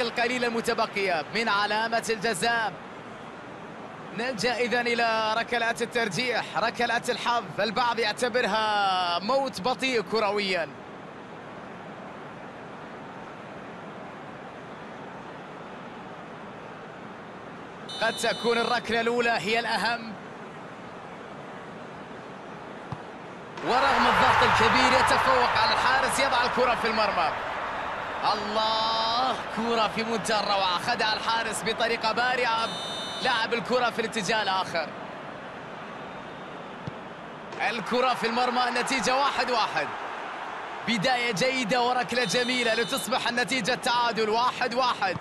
القليلة المتبقية من علامة الجزاء. نلجأ إذا إلى ركلات الترجيح ركلات الحظ. البعض يعتبرها موت بطيء كرويا. قد تكون الركلة الأولى هي الأهم. ورغم الضغط الكبير يتفوق على الحارس يضع الكرة في المرمى. الله كرة في منتهى الروعة. خدع الحارس بطريقة بارعة. لعب الكرة في الاتجاه الآخر. الكرة في المرمى النتيجة واحد واحد. بداية جيدة وركلة جميلة لتصبح النتيجة تعادل واحد واحد.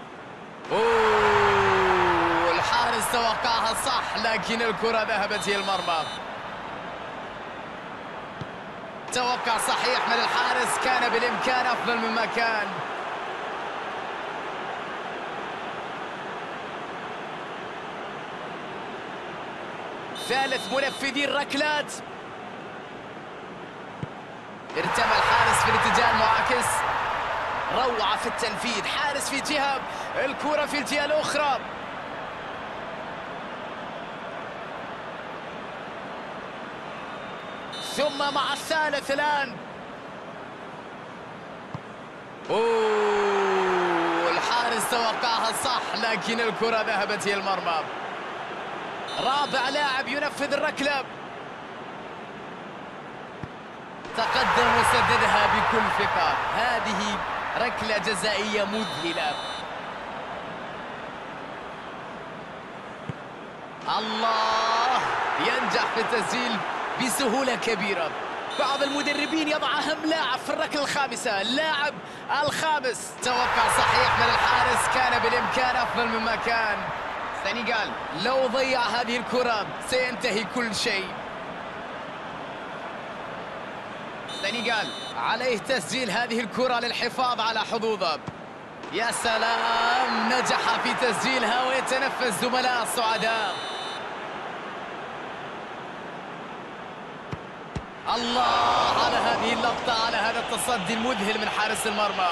أوه الحارس توقعها صح لكن الكرة ذهبت هي المرمى. توقع صحيح من الحارس كان بالإمكان أفضل مما كان. ثالث منفذي الركلات. ارتمى الحارس في الاتجاه المعاكس روعة في التنفيذ. حارس في جهة. الكرة في الجهة الأخرى. ثم مع الثالث الآن. أوه الحارس توقعها صح لكن الكرة ذهبت هي المرمى. رابع لاعب ينفذ الركلة. تقدم وسددها بكل ثقة. هذه ركلة جزائية مذهلة. الله! ينجح في التسجيل بسهولة كبيرة. بعض المدربين يضع أهم لاعب في الركلة الخامسة. اللاعب الخامس. توقع صحيح من الحارس. كان بالإمكان أفضل مما كان. سنغال لو ضيع هذه الكرة سينتهي كل شيء. سنغال عليه تسجيل هذه الكرة للحفاظ على حظوظه. يا سلام نجح في تسجيلها ويتنفس زملاء السعداء. الله على هذه اللقطة على هذا التصدي المذهل من حارس المرمى.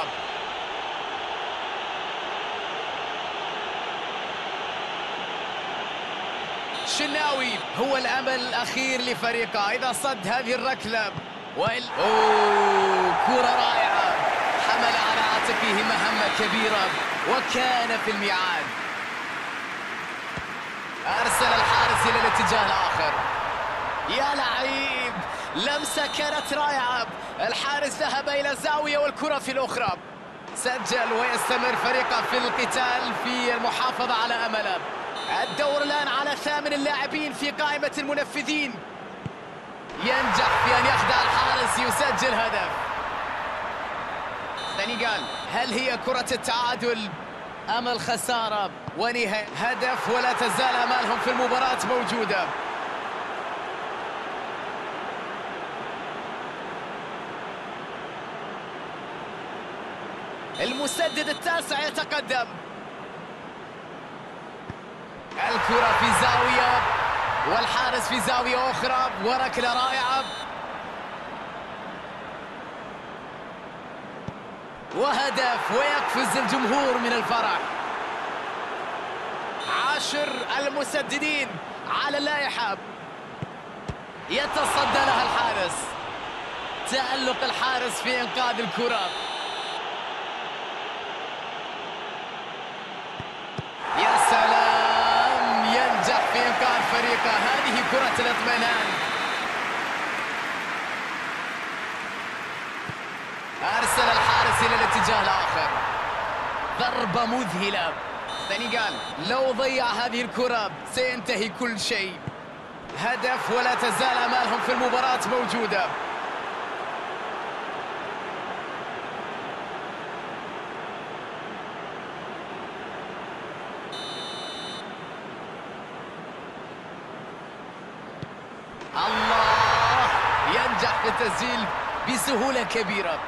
الشناوي هو الأمل الأخير لفريقه. إذا صد هذه الركلة وإل... أوه كرة رائعة. حمل على عاتقه مهمة كبيرة وكان في الميعاد. أرسل الحارس إلى الاتجاه الآخر. يا لعيب لمسة كانت رائعة. الحارس ذهب إلى الزاويه والكرة في الأخرى. سجل ويستمر فريقه في القتال في المحافظة على أمله. الدور الآن على ثامن اللاعبين في قائمة المنفذين. ينجح في أن يخدع الحارس يسجل هدف. سنغال. هل هي كرة التعادل أم الخسارة؟ ونهاية. هدف ولا تزال أمالهم في المباراة موجودة. المسدد التاسع يتقدم. الكرة في زاوية والحارس في زاوية أخرى وركلة رائعة. وهدف ويقفز الجمهور من الفرح. عاشر المسددين على اللائحة. يتصدى لها الحارس. تألق الحارس في إنقاذ الكرة يا سلام ينجح في إنقاذ فريقه هذه كرة الاطمئنان أرسل الحارس إلى الاتجاه الآخر. ضربة مذهلة. سنغال لو ضيع هذه الكرة سينتهي كل شيء. هدف ولا تزال أمالهم في المباراة موجودة. الله! ينجح في التسجيل بسهولة كبيرة.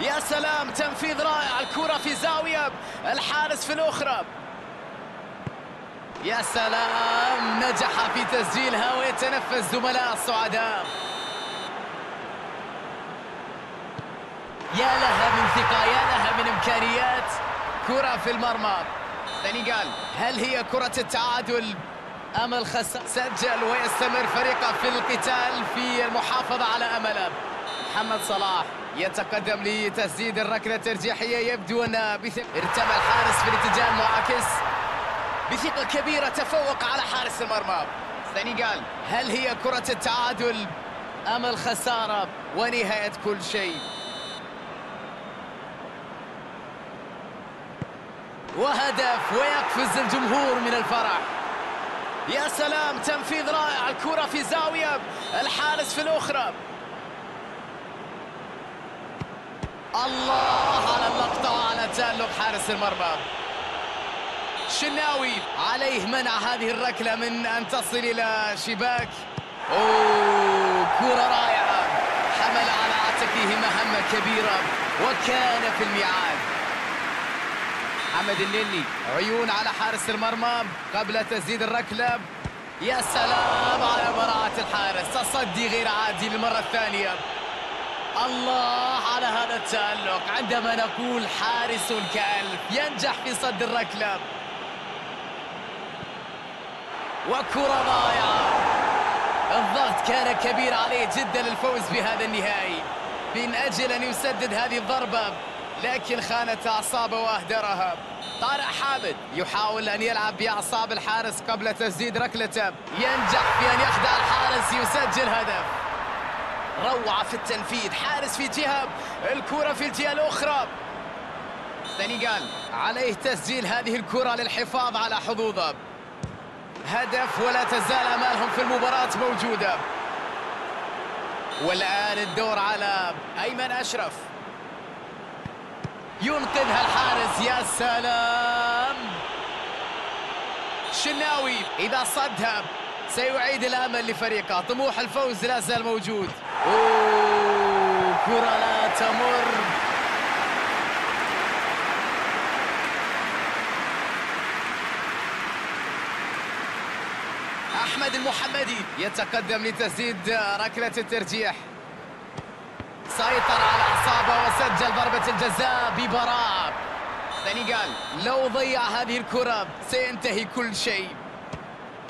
يا سلام تنفيذ رائع. الكرة في زاوية الحارس في الأخرى. يا سلام نجح في تسجيلها ويتنفس زملاء السعداء. يا لها من ثقة يا لها من إمكانيات. كرة في المرمى. سنغال هل هي كرة التعادل أم الخسارة؟ سجل ويستمر فريقه في القتال في المحافظة على أمله. محمد صلاح يتقدم لتسديد الركلة الترجيحية يبدو أن ارتمى الحارس في الاتجاه المعاكس بثقة كبيرة تفوق على حارس المرمى. سنغال هل هي كرة التعادل أم الخسارة ونهاية كل شيء؟ وهدف ويقفز الجمهور من الفرح. يا سلام تنفيذ رائع الكرة في زاوية. الحارس في الأخرى. الله على اللقطة وعلى تألق حارس المرمى. شناوي عليه منع هذه الركلة من أن تصل إلى شباك. أوه كرة رائعة. حمل على عاتقه مهمة كبيرة وكان في الميعاد. محمد النني عيون على حارس المرمى قبل تسديد الركلة. يا سلام على براعة الحارس. تصدي غير عادي للمرة الثانية. الله على هذا التألق. عندما نقول حارس كألف ينجح في صد الركلة. وكرة ضايعة. الضغط كان كبير عليه جدا للفوز بهذا النهائي. من أجل أن يسدد هذه الضربة لكن خانت أعصابه وأهدرها. طارق حامد يحاول أن يلعب بأعصاب الحارس قبل تسديد ركلته. ينجح في أن يخدع الحارس يسجل هدف. روعة في التنفيذ حارس في جهة الكرة في الجهة الأخرى. سنغال عليه تسجيل هذه الكرة للحفاظ على حظوظه. هدف ولا تزال امالهم في المباراة موجودة. والآن الدور على أيمن أشرف. ينقذها الحارس يا سلام! شناوي إذا صدها. سيعيد الأمل لفريقه. طموح الفوز لا زال موجود. أوه كرة لا تمر. أحمد المحمدي يتقدم لتسديد ركلة الترجيح. سيطر على أعصابه وسجل ضربة الجزاء ببراعة سنغال لو ضيع هذه الكرة سينتهي كل شيء.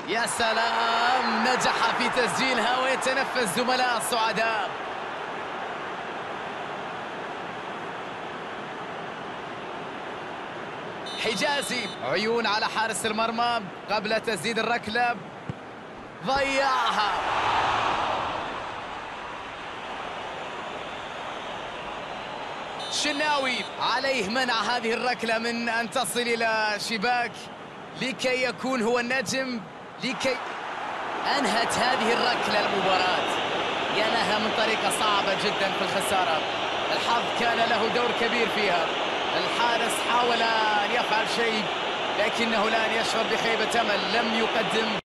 يا سلام نجح في تسجيلها ويتنفس زملاء السعداء. حجازي عيون على حارس المرمى قبل تسديد الركلة. ضيعها. شناوي عليه منع هذه الركلة من أن تصل إلى شباك لكي يكون هو النجم. لكي أنهت هذه الركلة المباراة. ينهى من طريقة صعبة جدا في الخسارة. الحظ كان له دور كبير فيها. الحارس حاول أن يفعل شيء لكنه الآن يشعر بخيبة أمل. لم يقدم.